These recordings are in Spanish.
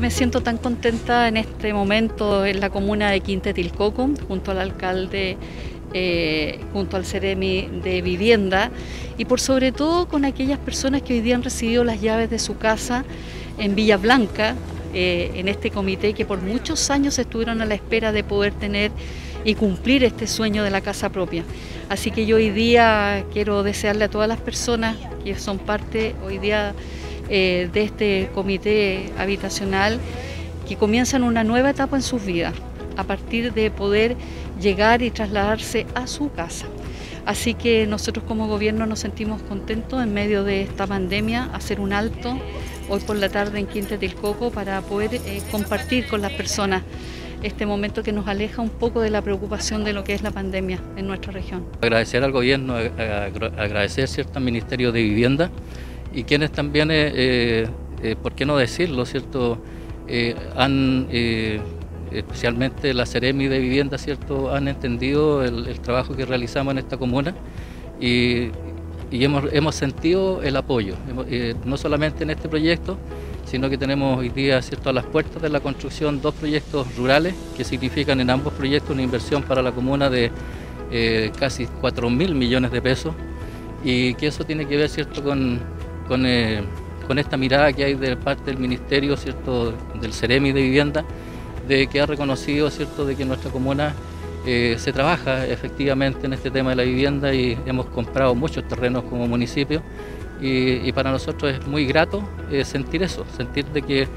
Me siento tan contenta en este momento en la comuna de Quintetilcoco, junto al alcalde, eh, junto al Ceremi de Vivienda y por sobre todo con aquellas personas que hoy día han recibido las llaves de su casa en Villa Blanca, eh, en este comité que por muchos años estuvieron a la espera de poder tener y cumplir este sueño de la casa propia. Así que yo hoy día quiero desearle a todas las personas que son parte hoy día eh, de este comité habitacional que comienzan una nueva etapa en sus vidas a partir de poder llegar y trasladarse a su casa. Así que nosotros como gobierno nos sentimos contentos en medio de esta pandemia, hacer un alto hoy por la tarde en Quinta del Coco para poder eh, compartir con las personas este momento que nos aleja un poco de la preocupación de lo que es la pandemia en nuestra región. Agradecer al gobierno, agradecer cierto al Ministerio de Vivienda y quienes también, eh, eh, ¿por qué no decirlo, cierto? Eh, han, especialmente la Ceremi de Vivienda, cierto, han entendido el, trabajo que realizamos en esta comuna y, hemos, hemos, sentido el apoyo, no solamente en este proyecto, sino que tenemos hoy día ¿cierto? a las puertas de la construcción dos proyectos rurales que significan en ambos proyectos una inversión para la comuna de eh, casi 4 mil millones de pesos y que eso tiene que ver ¿cierto? Con, eh, con, esta mirada que hay de parte del Ministerio ¿cierto? del Ceremi de Vivienda de que ha reconocido ¿cierto? de que nuestra comuna eh, se trabaja efectivamente en este tema de la vivienda y hemos comprado muchos terrenos como municipio y, para nosotros es muy grato eh, sentir eso, sentir de que,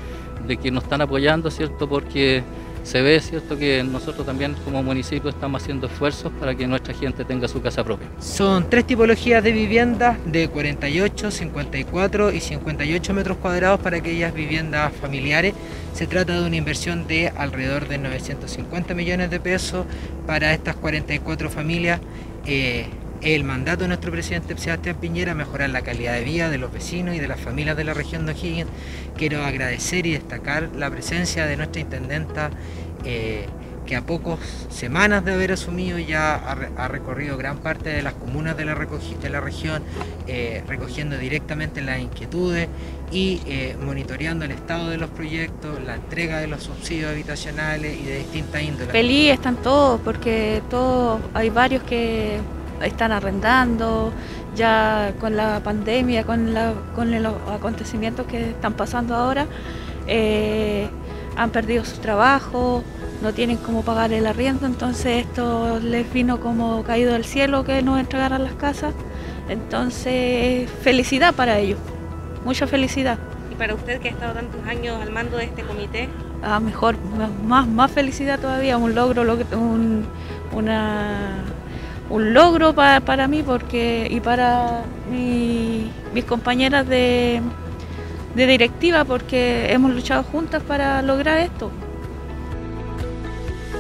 de que nos están apoyando, ¿cierto? Porque se ve, ¿cierto?, que nosotros también como municipio estamos haciendo esfuerzos para que nuestra gente tenga su casa propia. Son tres tipologías de viviendas de 48, 54 y 58 metros cuadrados para aquellas viviendas familiares. Se trata de una inversión de alrededor de 950 millones de pesos para estas 44 familias. Eh, el mandato de nuestro presidente Sebastián Piñera mejorar la calidad de vida de los vecinos y de las familias de la región de O'Higgins. Quiero agradecer y destacar la presencia de nuestra intendenta eh, que a pocas semanas de haber asumido ya ha, recorrido gran parte de las comunas de la, región, eh, recogiendo directamente las inquietudes y eh, monitoreando el estado de los proyectos, la entrega de los subsidios habitacionales y de distintas índoles. Feliz están todos porque todos hay varios que están arrendando, ya con la pandemia, con, con los acontecimientos que están pasando ahora, eh, han perdido su trabajo, no tienen cómo pagar el arriendo, entonces esto les vino como caído del cielo que nos entregaran las casas. Entonces, felicidad para ellos, mucha felicidad. ¿Y para usted que ha estado tantos años al mando de este comité? Ah, mejor, más, más felicidad todavía, un logro, un, una un logro para mí porque y para mis compañeras de, de directiva porque hemos luchado juntas para lograr esto.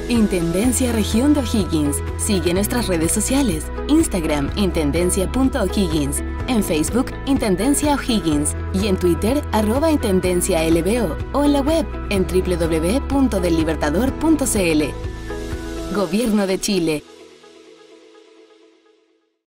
Intendencia Región de O'Higgins. Sigue nuestras redes sociales. Instagram, intendencia.o'higgins. En Facebook, Intendencia O'Higgins. Y en Twitter, arroba Intendencia LBO. O en la web, en www.dellibertador.cl. Gobierno de Chile.